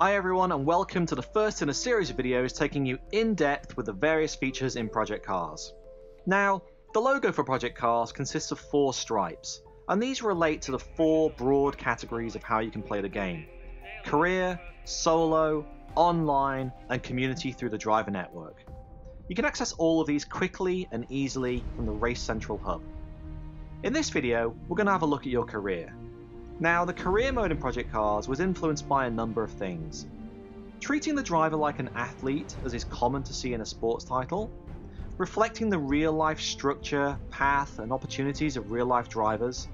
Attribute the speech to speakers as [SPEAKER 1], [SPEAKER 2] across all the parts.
[SPEAKER 1] Hi everyone and welcome to the first in a series of videos taking you in depth with the various features in Project Cars. Now, the logo for Project Cars consists of four stripes, and these relate to the four broad categories of how you can play the game. Career, Solo, Online, and Community through the driver network. You can access all of these quickly and easily from the Race Central hub. In this video, we're going to have a look at your career. Now, the career mode in Project Cars was influenced by a number of things. Treating the driver like an athlete, as is common to see in a sports title, reflecting the real life structure, path, and opportunities of real life drivers,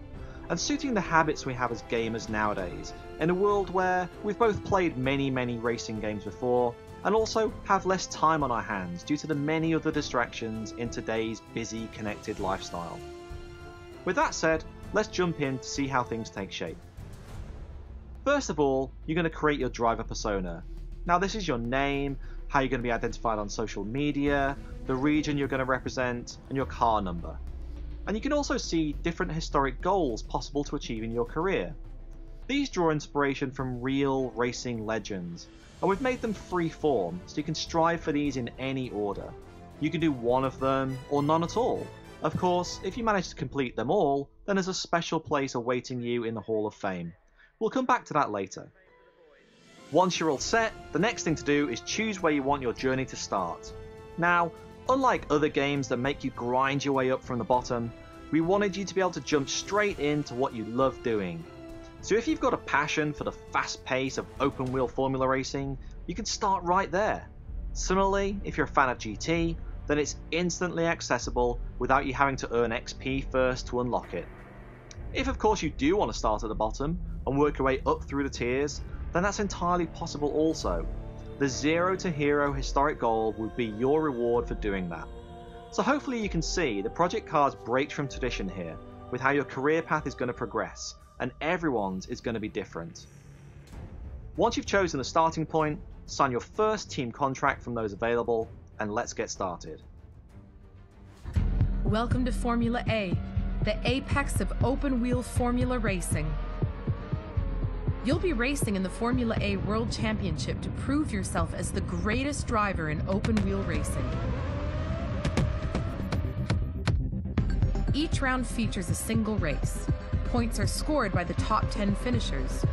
[SPEAKER 1] and suiting the habits we have as gamers nowadays, in a world where we've both played many, many racing games before, and also have less time on our hands due to the many other distractions in today's busy, connected lifestyle. With that said, let's jump in to see how things take shape. First of all, you're going to create your driver persona. Now this is your name, how you're going to be identified on social media, the region you're going to represent, and your car number. And you can also see different historic goals possible to achieve in your career. These draw inspiration from real racing legends, and we've made them free form, so you can strive for these in any order. You can do one of them, or none at all, of course, if you manage to complete them all, then there's a special place awaiting you in the Hall of Fame. We'll come back to that later. Once you're all set, the next thing to do is choose where you want your journey to start. Now, unlike other games that make you grind your way up from the bottom, we wanted you to be able to jump straight into what you love doing. So if you've got a passion for the fast pace of open wheel formula racing, you can start right there. Similarly, if you're a fan of GT, then it's instantly accessible without you having to earn XP first to unlock it. If of course you do want to start at the bottom and work your way up through the tiers, then that's entirely possible also. The Zero to Hero historic goal would be your reward for doing that. So hopefully you can see the Project Cars breaks from tradition here, with how your career path is going to progress, and everyone's is going to be different. Once you've chosen the starting point, sign your first team contract from those available, and let's get started.
[SPEAKER 2] Welcome to Formula A, the apex of open wheel formula racing. You'll be racing in the Formula A World Championship to prove yourself as the greatest driver in open wheel racing. Each round features a single race. Points are scored by the top 10 finishers.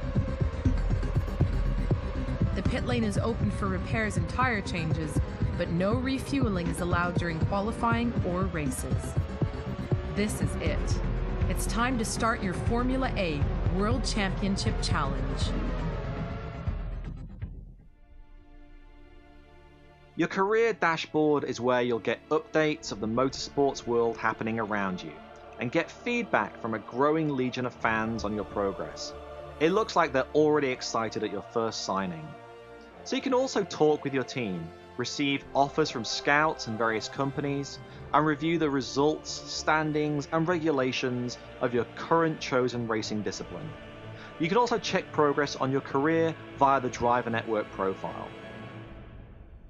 [SPEAKER 2] The pit lane is open for repairs and tire changes, but no refueling is allowed during qualifying or races. This is it. It's time to start your Formula A World Championship Challenge.
[SPEAKER 1] Your career dashboard is where you'll get updates of the motorsports world happening around you and get feedback from a growing legion of fans on your progress. It looks like they're already excited at your first signing. So you can also talk with your team receive offers from scouts and various companies, and review the results, standings, and regulations of your current chosen racing discipline. You can also check progress on your career via the Driver Network profile.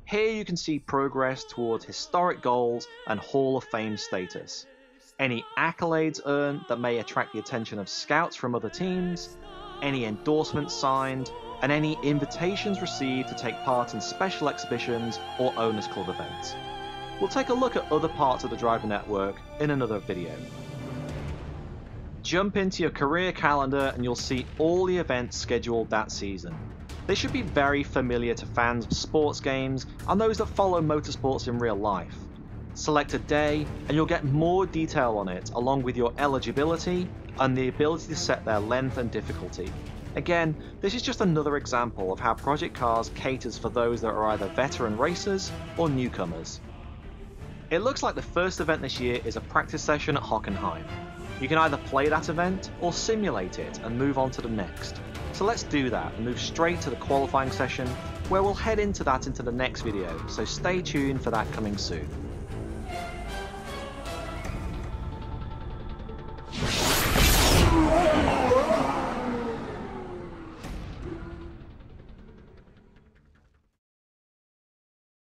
[SPEAKER 1] Here you can see progress towards historic goals and Hall of Fame status, any accolades earned that may attract the attention of scouts from other teams, any endorsements signed, and any invitations received to take part in special exhibitions or Owners Club events. We'll take a look at other parts of the Driver Network in another video. Jump into your career calendar and you'll see all the events scheduled that season. They should be very familiar to fans of sports games and those that follow motorsports in real life. Select a day and you'll get more detail on it along with your eligibility and the ability to set their length and difficulty. Again, this is just another example of how Project Cars caters for those that are either veteran racers or newcomers. It looks like the first event this year is a practice session at Hockenheim. You can either play that event or simulate it and move on to the next. So let's do that and move straight to the qualifying session where we'll head into that into the next video, so stay tuned for that coming soon.